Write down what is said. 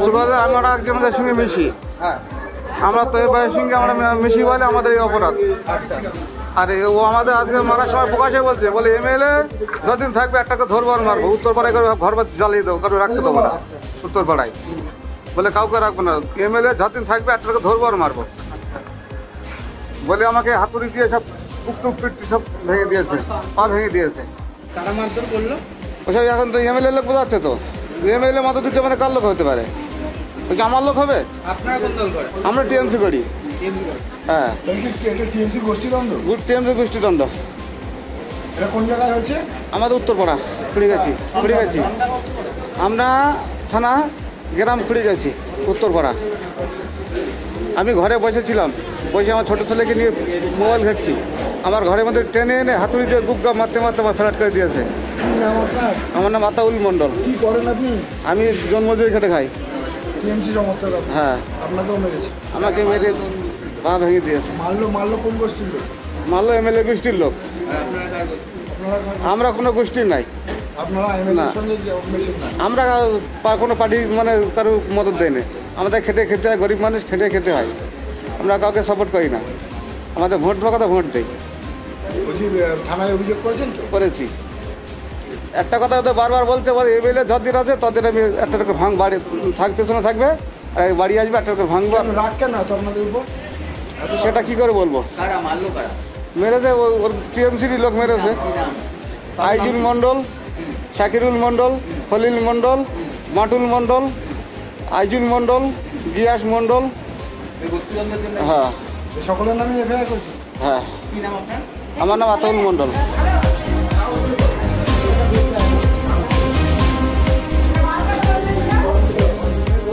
বলতে আমরা একজনের সঙ্গে মিশি। হ্যাঁ আমরা তো এই ভাইয়ের সঙ্গে আমরা মিশি বলে আমাদের এই অপরাধ। আচ্ছা আর ও আমাদের আজকে মারার সময় প্রকাশে বলছে বলে এমএলএ যতদিন থাকবে একটাকে ধরবো আর মারবো। উত্তর পাড়ায় করে ঘর জ্বালিয়ে দেবো কারও রাখতে দেবো না। উত্তর পাড়ায়। বলে কাউকে রাখব না। এমএলএ যতদিন থাকবে একটাকে ধরবো আর মারবো। বলে আমাকে হাতুড়ি দিয়ে সব টুক টুক পিট সব ভেঙে দিয়েছে পা ভেঙে দিয়েছে। কারা মারধর করল? ওসব এখন তো এমএলএ লোক বোঝাচ্ছে তো। এমএলএ মতো দিচ্ছে মানে কার লোক হতে পারে? বলছে আমার লোক হবে? আমরা টিএমসি করি। হ্যাঁ। এটা টিএমসি গোষ্ঠীদ্বন্দ্ব? টিএমসি গোষ্ঠীদণ্ড কোন জায়গায় হয়েছে? আমাদের উত্তরপাড়া খুঁড়ে গেছি খুঁড়ে গেছি আমরা থানা গ্রাম খুঁড়ে গেছি উত্তরপাড়া। আমি ঘরে বসেছিলাম বসে আমার ছোটো ছেলেকে নিয়ে মোবাইল ঘাটছি। আমার ঘরের মধ্যে টেনে এনে হাতুড়ি দিয়ে গুপগা মারতে মারতে আমার ফ্ল্যাট করে দিয়েছে। কি নাম আপনার আমার নাম আতাউল মণ্ডল। কি করেন আপনি? আমি জন্মজুরি খেটে খাই। টিএমসি সমর্থক হ্যাঁ। আপনাকেও মেরেছে? আমাকে মেরে পা ভেঙে দিয়েছে। মারলো মারলো কোন গোষ্ঠীর লোক? মারলো এমএলএ গোষ্ঠীর লোক। আমরা কোনো গোষ্ঠীর নাই। আমরা কোনো পার্টি মানে কারও মদত দেয় না আমাদের খেটে খেতে হয় গরিব মানুষ খেটে খেতে হয়। আমরা কাউকে সাপোর্ট করি না। আমাদের ভোট দেওয়ার কথা ভোট দেয় থানায় অভিযোগ করেছেন করেছি। একটা কথা তো বারবার বলছে বলে এমএলএ যতদিন আছে ততদিন আমি একটা ভাঙ বাড়ি থাক পেছনে থাকবে আর এই বাড়ি আসবে একটা ভাঙবো। কেন রাগ কেন আপনাদের উপর? সেটা কি করে বলব? কারা মারলো কারা? মেরেছে ও- ওর টিএমসির লোক মেরেছে। আইজুল মণ্ডল শাকিরুল মণ্ডল খলিল মণ্ডল মাটুল মণ্ডল আইজুল মণ্ডল গিয়াস মণ্ডল। হ্যাঁ। সকলের নামে এফআইআর করছে? হ্যাঁ। কি নাম আপনার? আমার নাম আতাউল মণ্ডল।